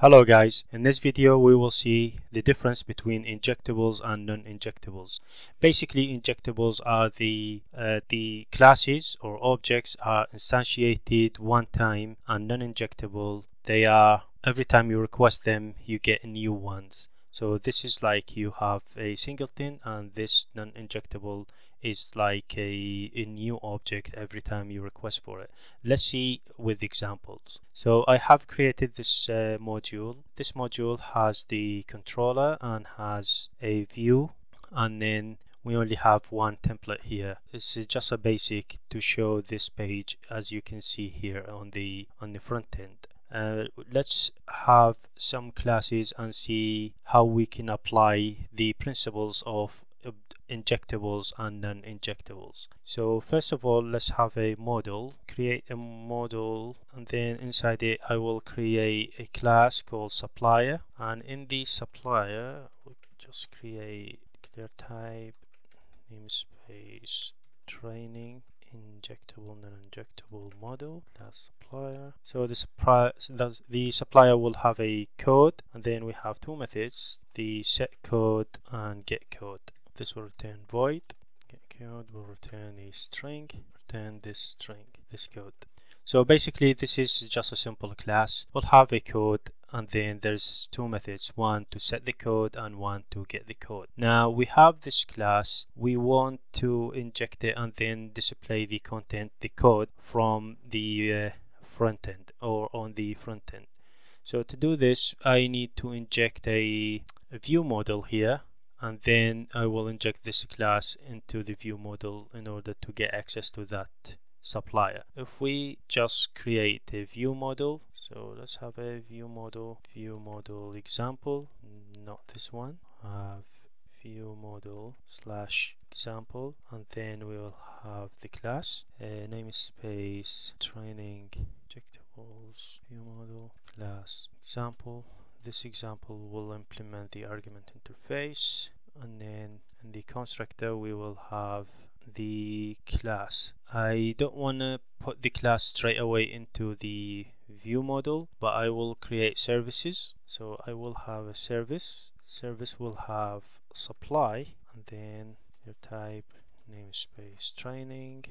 Hello guys, in this video we will see the difference between injectables and non-injectables. Basically injectables are the uh, the classes or objects are instantiated one time and non-injectable they are every time you request them you get new ones. So this is like you have a singleton and this non-injectable is like a, a new object every time you request for it. Let's see with examples. So I have created this uh, module. This module has the controller and has a view and then we only have one template here. Is just a basic to show this page as you can see here on the on the front end. Uh, let's have some classes and see how we can apply the principles of injectables and non-injectables. So first of all let's have a model. Create a model and then inside it I will create a class called supplier. And in the supplier we'll just create clear type namespace training injectable non-injectable model. Class supplier. So the, supplier, the supplier will have a code and then we have two methods the set code and get code this will return void. Code will return a string. Return this string this code. So basically this is just a simple class. We'll have a code and then there's two methods one to set the code and one to get the code. Now we have this class. We want to inject it and then display the content the code from the uh, front end or on the front end. So to do this I need to inject a, a view model here and then I will inject this class into the view model in order to get access to that supplier. If we just create a view model, so let's have a view model, view model example, not this one, have view model slash example and then we will have the class uh, namespace training injectables view model class example this example will implement the argument interface and then in the constructor we will have the class. I don't want to put the class straight away into the view model but I will create services. So I will have a service. Service will have supply and then your type namespace training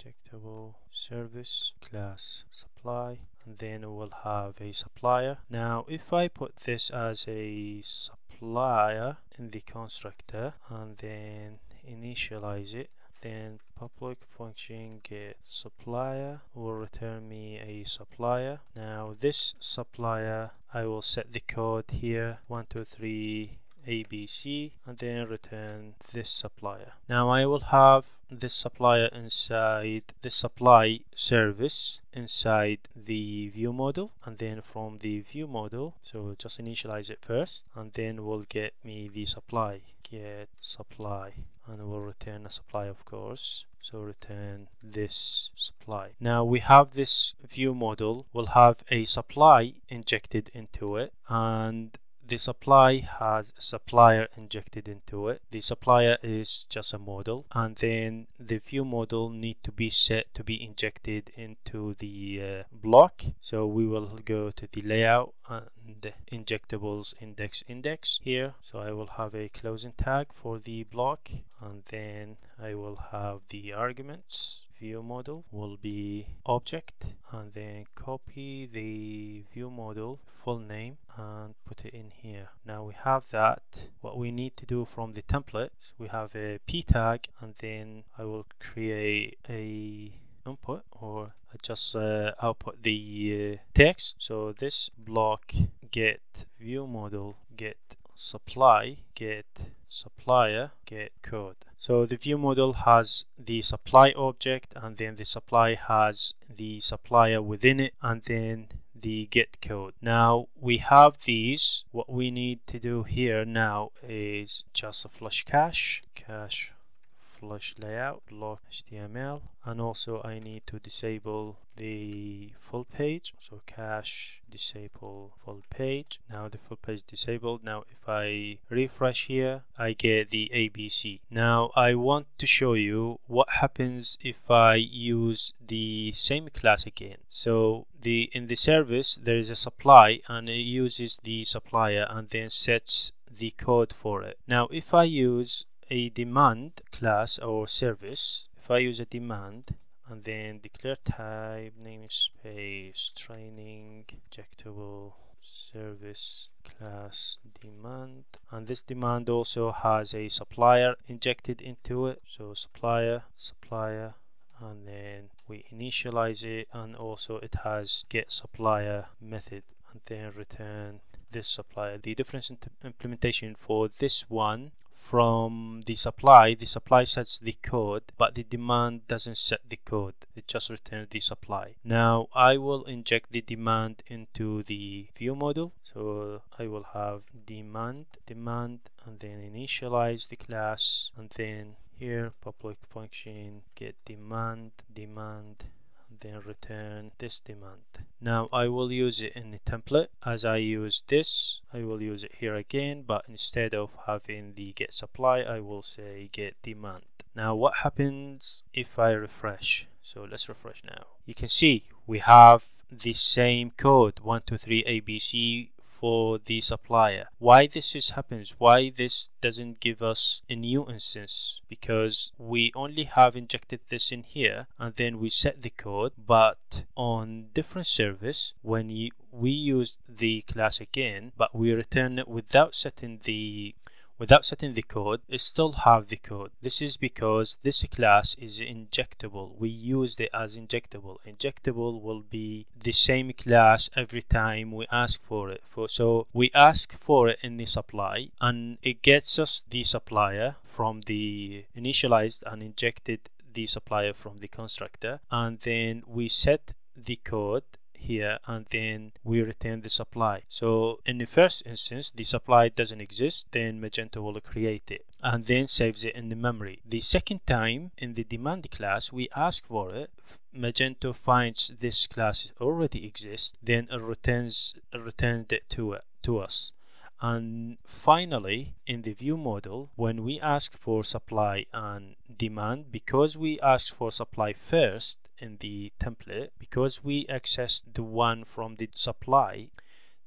injectable service class supply and then we'll have a supplier. Now if I put this as a supplier in the constructor and then initialize it then public function get supplier will return me a supplier. Now this supplier I will set the code here 123 ABC and then return this supplier. Now I will have this supplier inside the supply service inside the view model and then from the view model so just initialize it first and then we'll get me the supply. Get supply and we'll return a supply of course. So return this supply. Now we have this view model. We'll have a supply injected into it and the supply has supplier injected into it. The supplier is just a model and then the view model need to be set to be injected into the uh, block. So we will go to the layout and the injectables index index here. So I will have a closing tag for the block and then I will have the arguments view model will be object and then copy the view model full name and put it in here. Now we have that. What we need to do from the template we have a p tag and then I will create a input or just uh, output the uh, text. So this block get view model get supply get supplier get code. So the view model has the supply object and then the supply has the supplier within it and then the get code. Now we have these. What we need to do here now is just a flush cache cache flush layout block html and also I need to disable the full page. So cache disable full page. Now the full page disabled. Now if I refresh here I get the ABC now I want to show you what happens if I use the same class again. So the in the service there is a supply and it uses the supplier and then sets the code for it. Now if I use a demand class or service. If I use a demand and then declare type namespace training injectable service class demand. And this demand also has a supplier injected into it. So supplier supplier and then we initialize it. And also it has get supplier method and then return this supplier the difference in implementation for this one from the supply the supply sets the code but the demand doesn't set the code. It just returns the supply. Now I will inject the demand into the view model so I will have demand demand and then initialize the class and then here public function get demand demand then return this demand. Now I will use it in the template. As I use this I will use it here again but instead of having the get supply I will say get demand. Now what happens if I refresh? So let's refresh now. You can see we have the same code 123 ABC for the supplier. Why this is happens, why this doesn't give us a new instance because we only have injected this in here and then we set the code but on different service when you, we use the class again but we return it without setting the Without setting the code, it still have the code. This is because this class is injectable. We used it as injectable. Injectable will be the same class every time we ask for it. For So we ask for it in the supply and it gets us the supplier from the initialized and injected the supplier from the constructor and then we set the code here and then we return the supply. So in the first instance the supply doesn't exist then Magento will create it and then saves it in the memory. The second time in the demand class we ask for it Magento finds this class already exists then it returns it returns it to it to us. And finally in the view model when we ask for supply and demand because we ask for supply first in the template because we access the one from the supply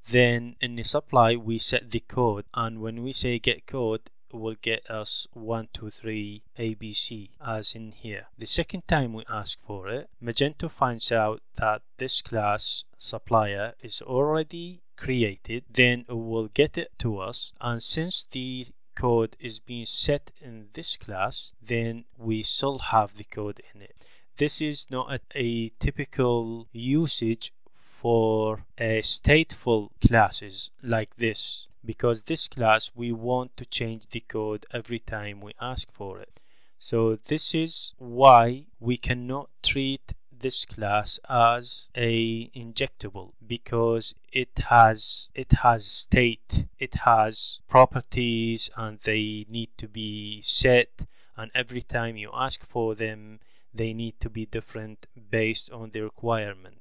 then in the supply we set the code. And when we say get code it will get us 123 ABC as in here. The second time we ask for it, Magento finds out that this class supplier is already created, then it will get it to us. And since the code is being set in this class, then we still have the code in it this is not a, a typical usage for a stateful classes like this because this class we want to change the code every time we ask for it. So this is why we cannot treat this class as a injectable because it has it has state it has properties and they need to be set and every time you ask for them they need to be different based on the requirement.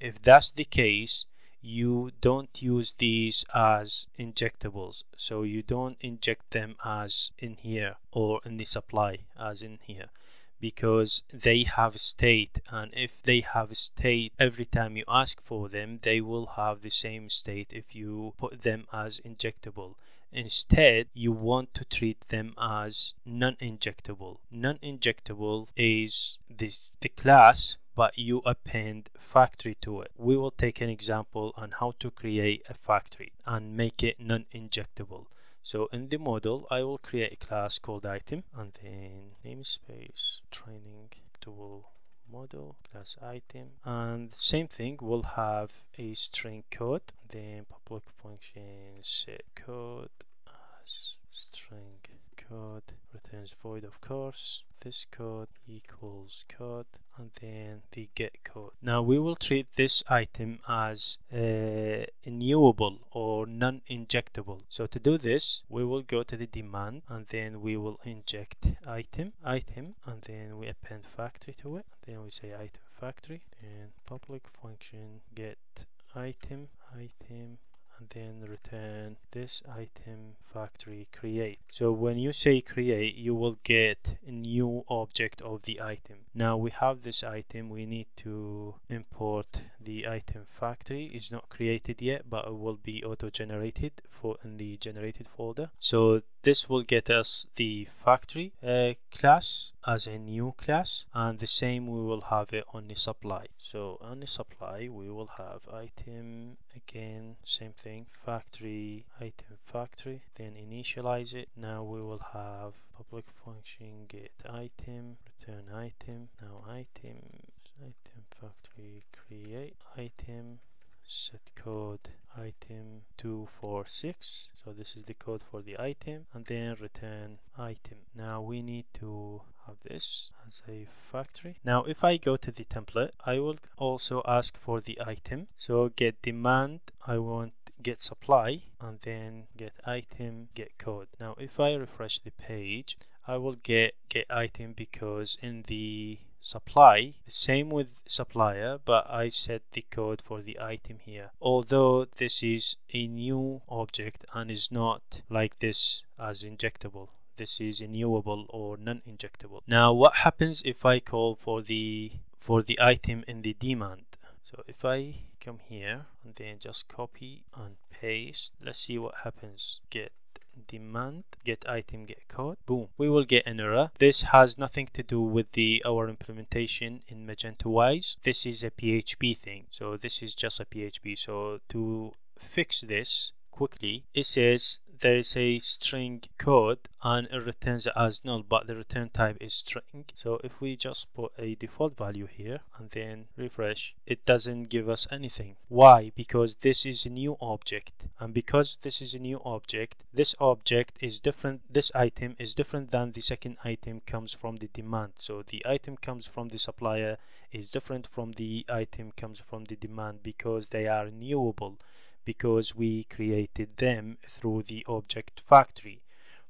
If that's the case, you don't use these as injectables. So you don't inject them as in here or in the supply as in here because they have state and if they have state every time you ask for them they will have the same state if you put them as injectable Instead, you want to treat them as non-injectable. Non-injectable is the, the class but you append factory to it. We will take an example on how to create a factory and make it non-injectable. So in the model, I will create a class called item and then namespace training tool model class item and same thing we'll have a string code then public function set code as string code returns void of course. This code equals code and then the get code. Now we will treat this item as uh, renewable or non-injectable. So to do this we will go to the demand and then we will inject item item and then we append factory to it. Then we say item factory then public function get item item and then return this item factory create. So when you say create you will get a new object of the item. Now we have this item we need to import the item factory. Is not created yet but it will be auto generated for in the generated folder. So this will get us the factory uh, class as a new class and the same we will have it on the supply. So on the supply we will have item again same thing factory item factory then initialize it. Now we will have public function get item return item now item item factory create item set code item 246 so this is the code for the item and then return item. Now we need to have this as a factory. Now if I go to the template I will also ask for the item. So get demand I want get supply and then get item get code. Now if I refresh the page I will get get item because in the supply the same with supplier but I set the code for the item here. Although this is a new object and is not like this as injectable this is renewable or non-injectable. Now what happens if I call for the for the item in the demand? So if I come here and then just copy and paste let's see what happens. Get demand get item get code boom we will get an error. This has nothing to do with the our implementation in magento wise. This is a php thing. So this is just a php so to fix this quickly it says there is a string code and it returns as null but the return type is string. So if we just put a default value here and then refresh it doesn't give us anything. Why? Because this is a new object. And because this is a new object this object is different this item is different than the second item comes from the demand. So the item comes from the supplier is different from the item comes from the demand because they are renewable because we created them through the object factory.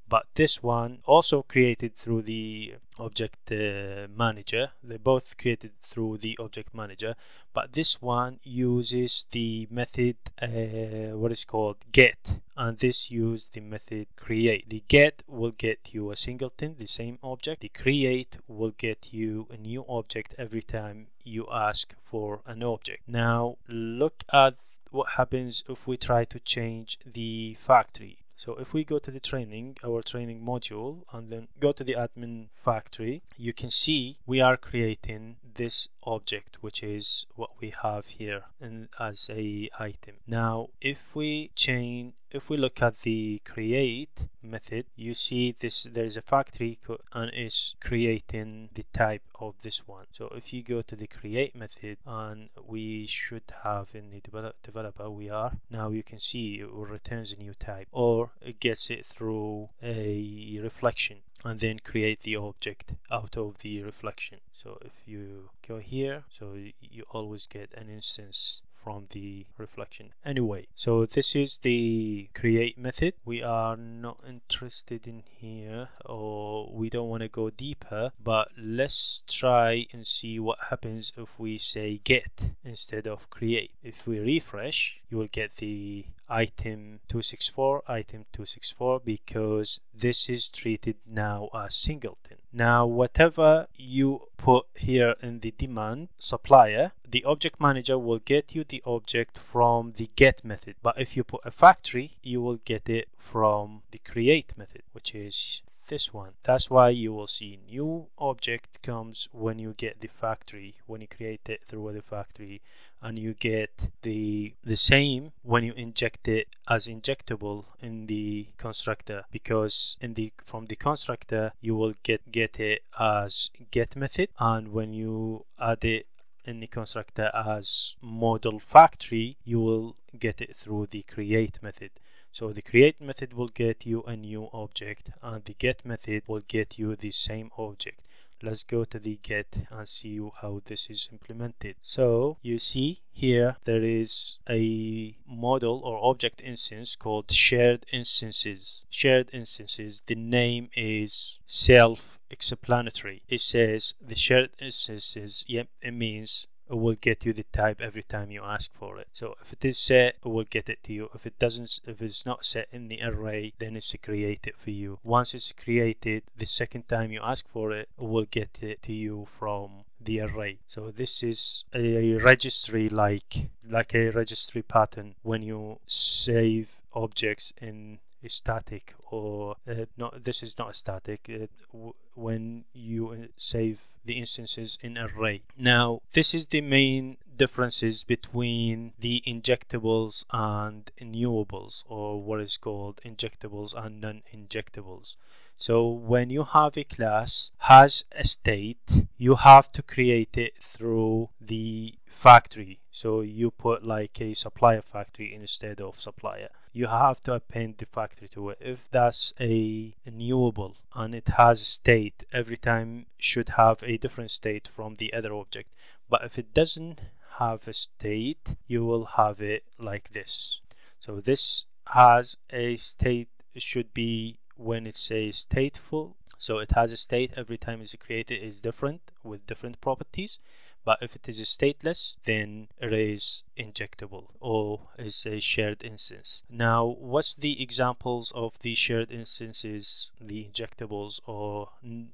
But this one also created through the object uh, manager. They both created through the object manager. But this one uses the method uh, what is called get. And this use the method create. The get will get you a singleton the same object. The create will get you a new object every time you ask for an object. Now look at what happens if we try to change the factory? So if we go to the training our training module and then go to the item factory you can see we are creating this object which is what we have here in, as a item. Now if we change if we look at the create method you see this there's a factory and is creating the type of this one. So if you go to the create method and we should have in the develop, developer we are now you can see it returns a new type or it gets it through a reflection and then create the object out of the reflection. So if you go here so you always get an instance from the reflection. Anyway so this is the create method. We are not interested in here or we don't want to go deeper but let's try and see what happens if we say get instead of create. If we refresh you will get the item 264 item 264 because this is treated now as singleton. Now whatever you put here in the demand supplier the object manager will get you the object from the get method. But if you put a factory you will get it from the create method which is this one. That's why you will see new object comes when you get the factory when you create it through the factory and you get the the same when you inject it as injectable in the constructor. Because in the from the constructor you will get get it as get method. And when you add it in the constructor as model factory you will get it through the create method so the create method will get you a new object and the get method will get you the same object. Let's go to the get and see how this is implemented. So you see here there is a model or object instance called shared instances. Shared instances, the name is self explanatory. It says the shared instances, yep, it means will get you the type every time you ask for it. So if it is set, it will get it to you. If it doesn't, if it's not set in the array, then it's created for you. Once it's created, the second time you ask for it, it will get it to you from the array. So this is a registry like like a registry pattern when you save objects in static or uh, not this is not static uh, when you uh, save the instances in array. Now this is the main differences between the injectables and newables or what is called injectables and non-injectables. So when you have a class has a state you have to create it through the factory. So you put like a supplier factory instead of supplier you have to append the factory to it. If that's a, newable and it has state every time should have a different state from the other object. But if it doesn't have a state you will have it like this. So this has a state it should be when it says stateful. So it has a state every time it's created is different with different properties but if it is stateless then it is injectable or is a shared instance now what's the examples of the shared instances the injectables or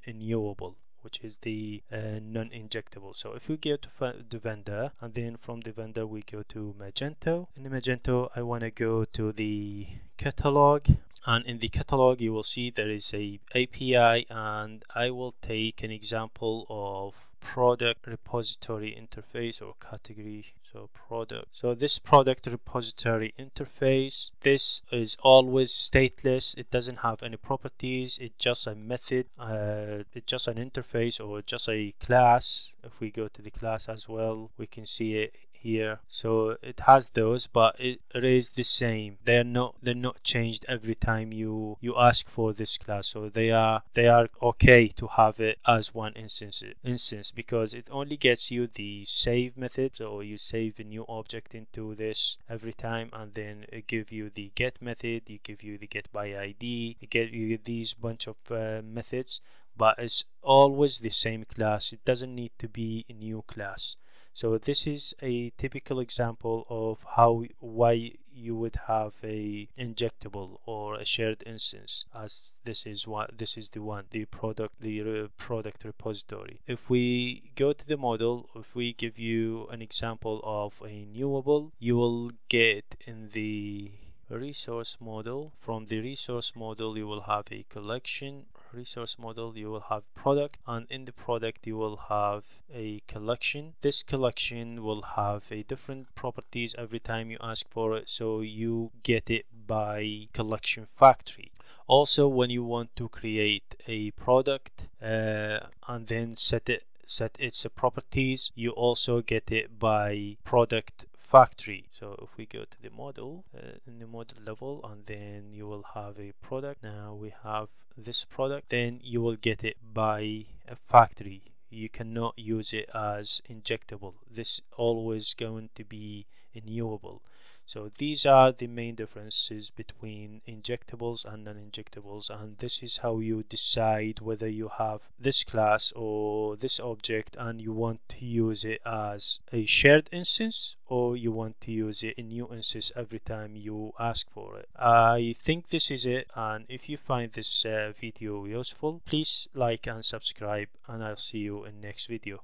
renewable which is the uh, non-injectable? So if we go to the vendor and then from the vendor we go to magento. In the magento i want to go to the catalog and in the catalog you will see there is a API and I will take an example of product repository interface or category so product. So this product repository interface this is always stateless. It doesn't have any properties. It's just a method uh, it's just an interface or just a class. If we go to the class as well we can see it here. So it has those but it, it is the same. They're not they're not changed every time you you ask for this class. So they are they are okay to have it as one instance instance because it only gets you the save method so you save a new object into this every time and then it give you the get method you give you the get by id it get you these bunch of uh, methods. But it's always the same class. It doesn't need to be a new class so this is a typical example of how why you would have a injectable or a shared instance as this is what this is the one the product the re product repository. If we go to the model if we give you an example of a newable you will get in the resource model from the resource model you will have a collection resource model you will have product and in the product you will have a collection. This collection will have a different properties every time you ask for it so you get it by collection factory. Also when you want to create a product uh, and then set it set its properties you also get it by product factory. So if we go to the model uh, in the model level and then you will have a product. Now we have this product then you will get it by a factory. You cannot use it as injectable. This always going to be renewable so these are the main differences between injectables and non-injectables and this is how you decide whether you have this class or this object and you want to use it as a shared instance or you want to use it in new instance every time you ask for it. I think this is it and if you find this uh, video useful please like and subscribe and I'll see you in next video.